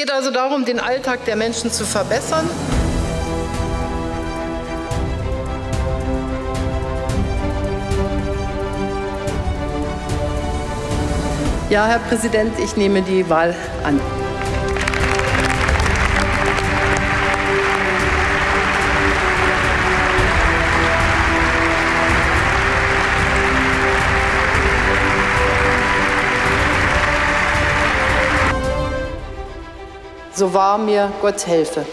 geht also darum, den Alltag der Menschen zu verbessern. Ja, Herr Präsident, ich nehme die Wahl an. So wahr mir Gott helfe.